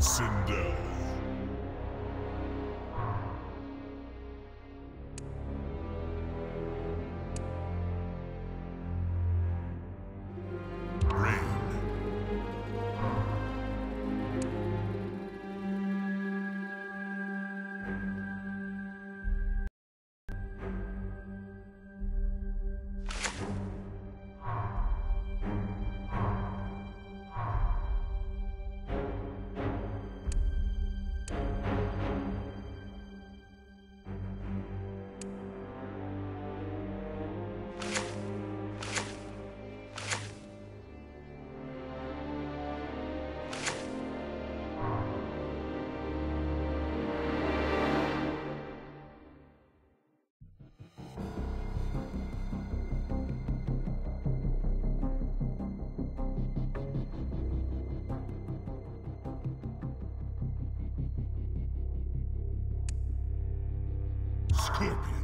Sindel. Scorpion.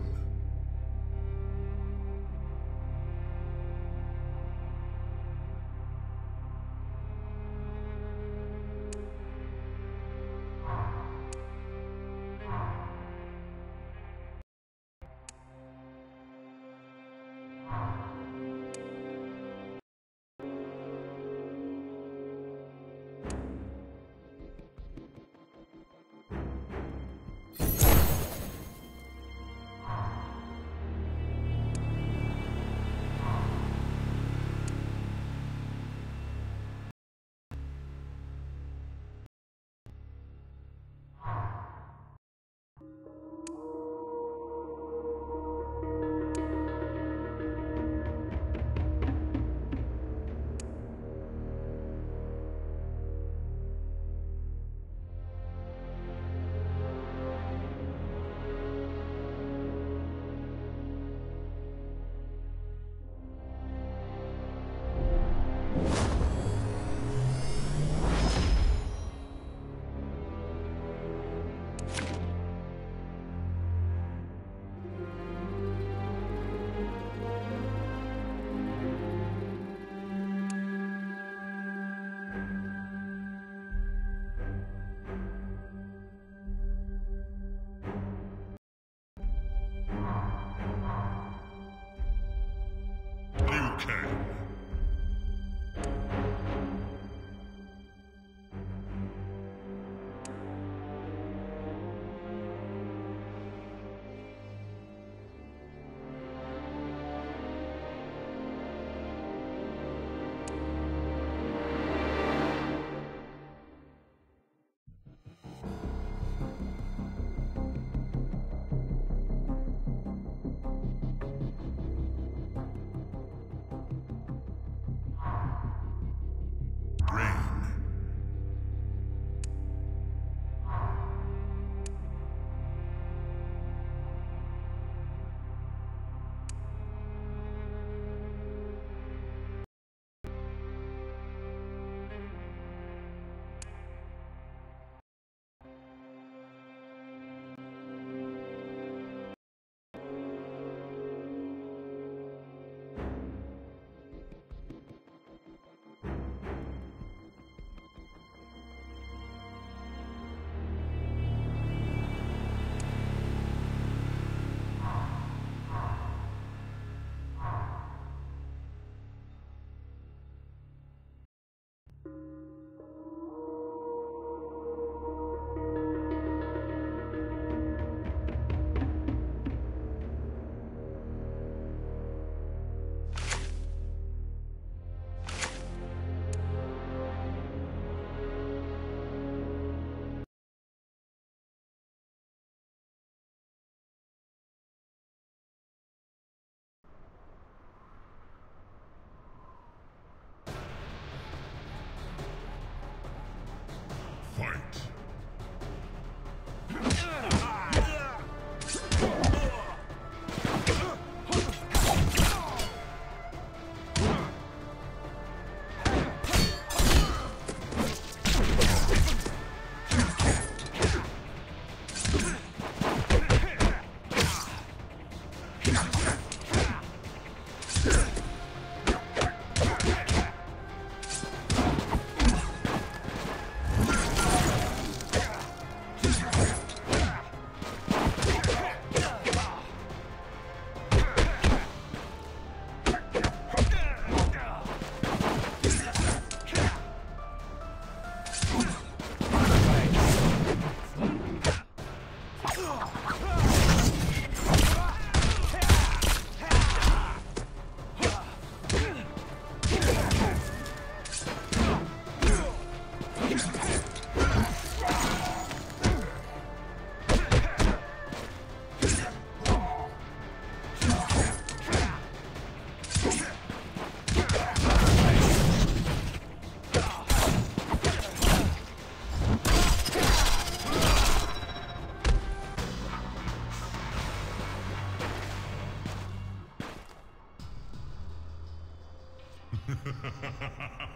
Fight.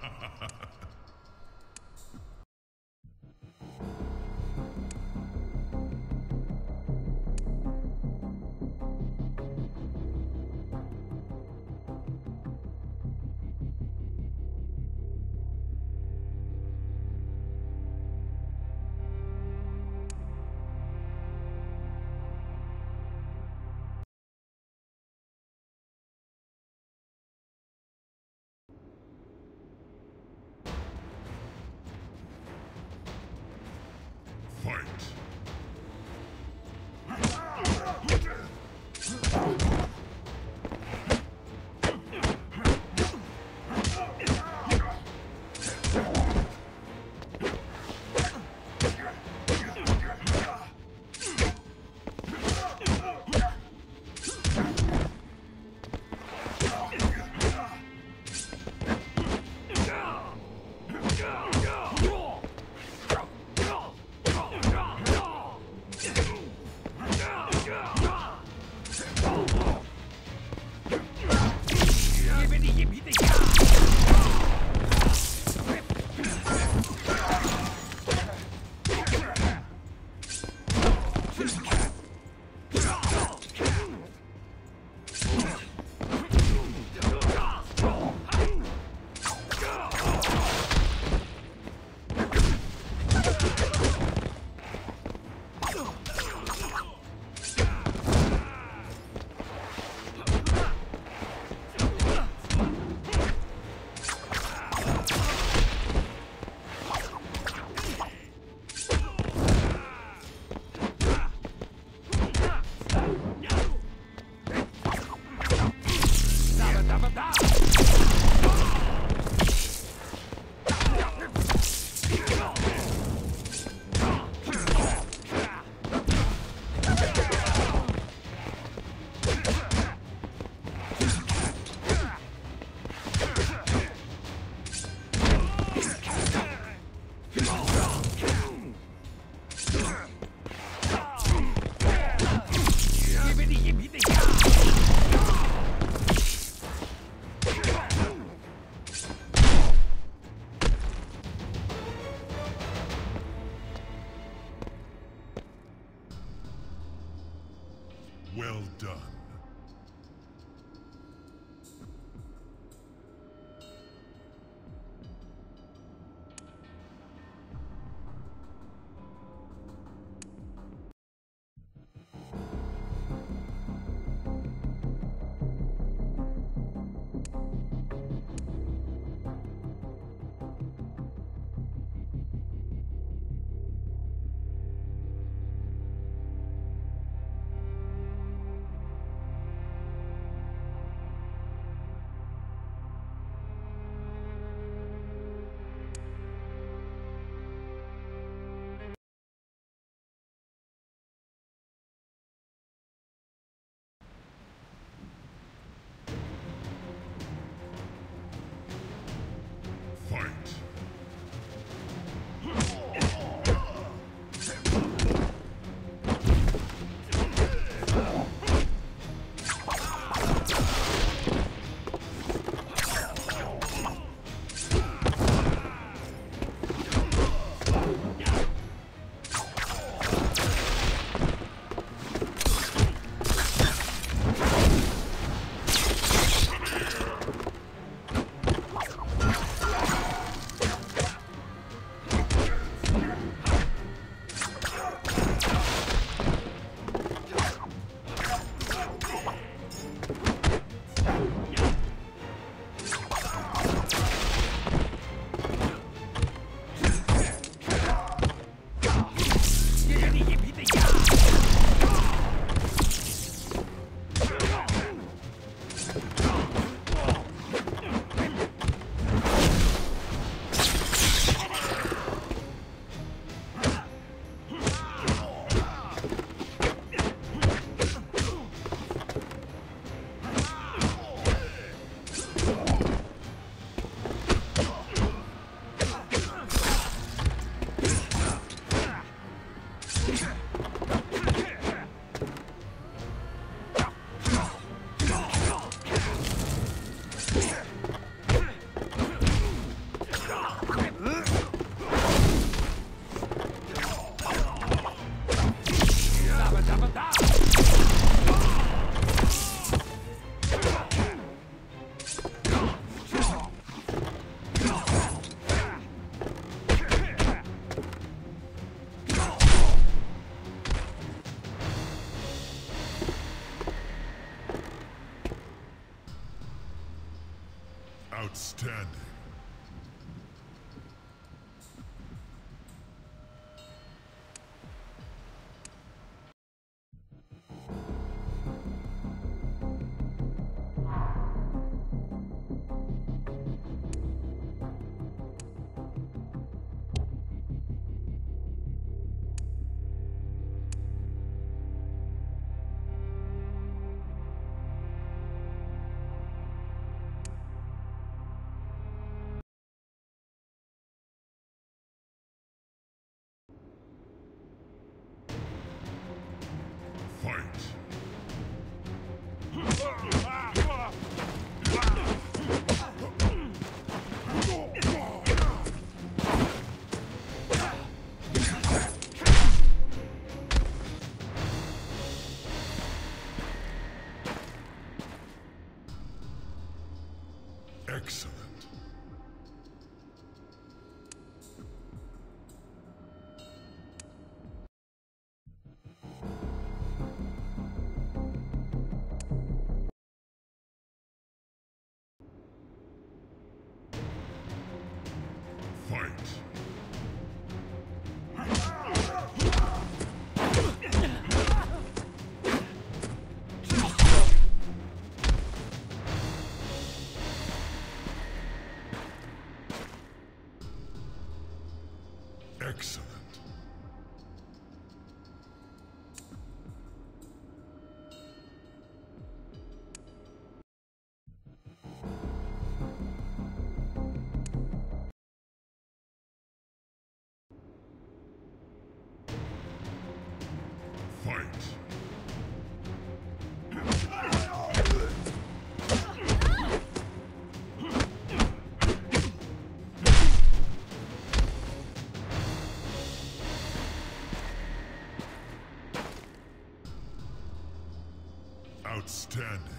Outstanding.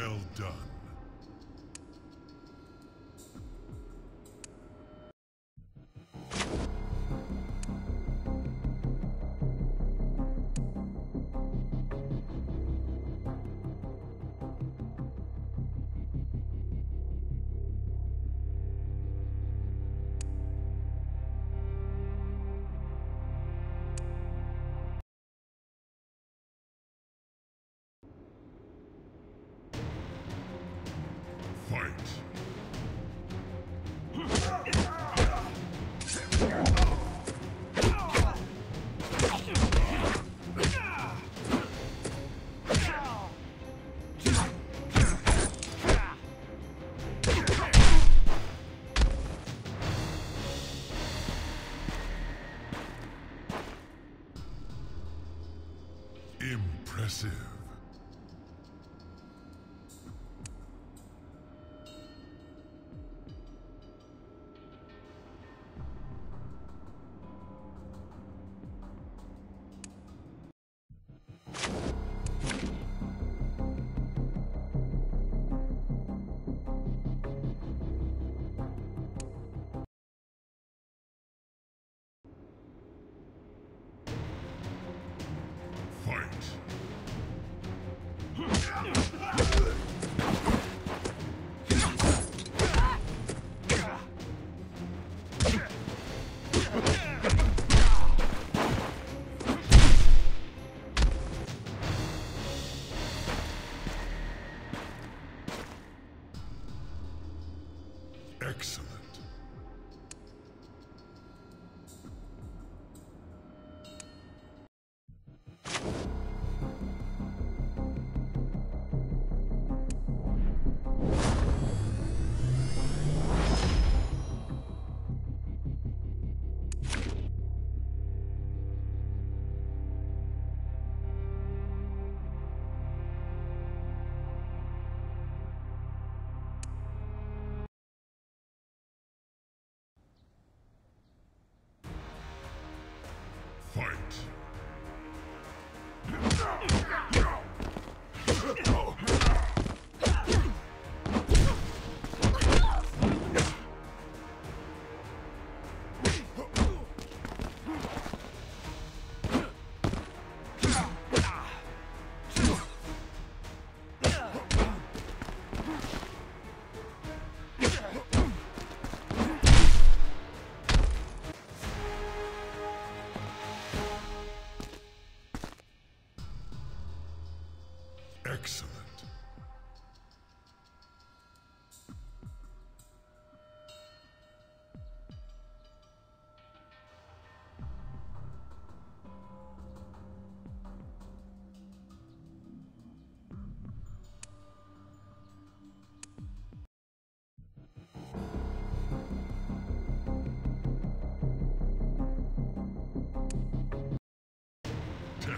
Well done.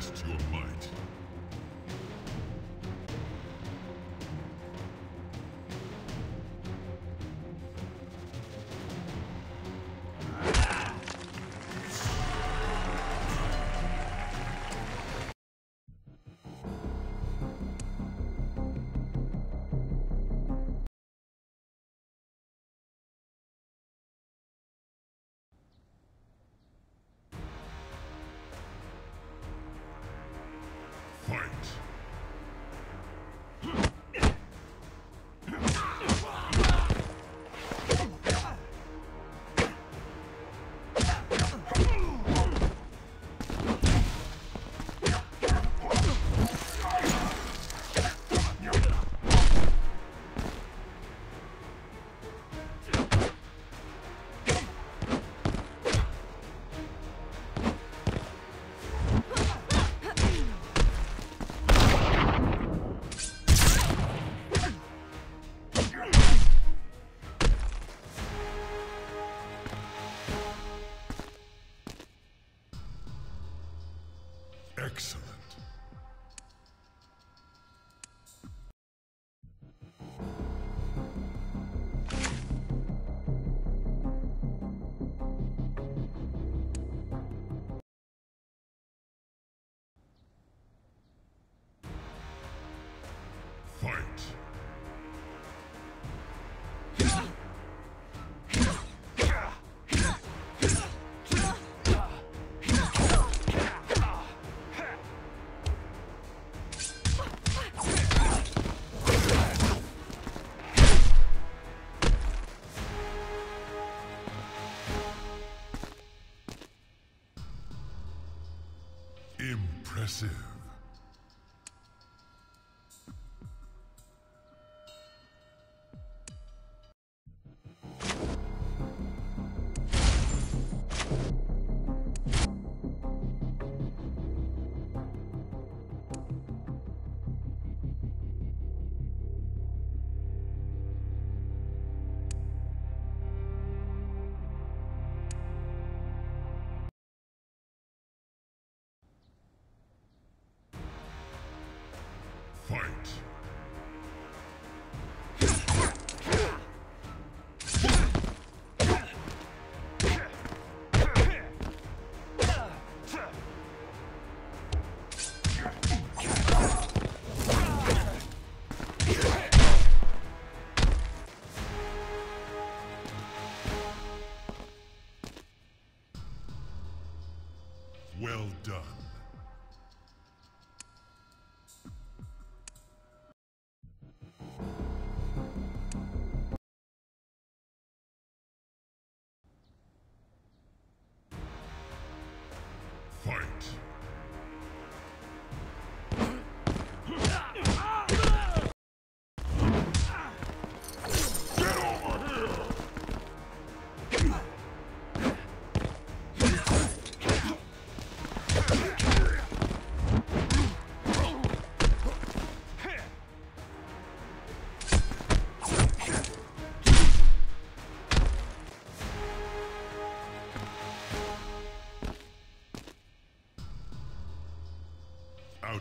Test your might.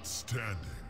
Outstanding.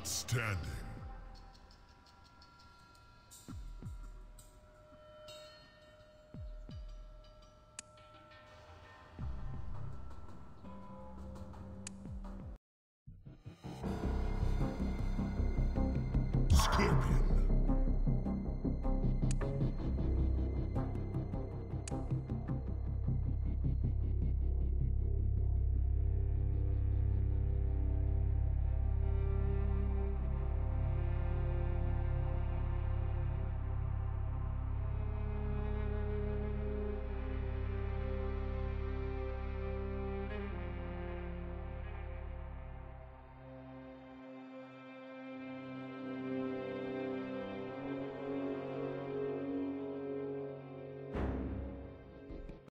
Outstanding.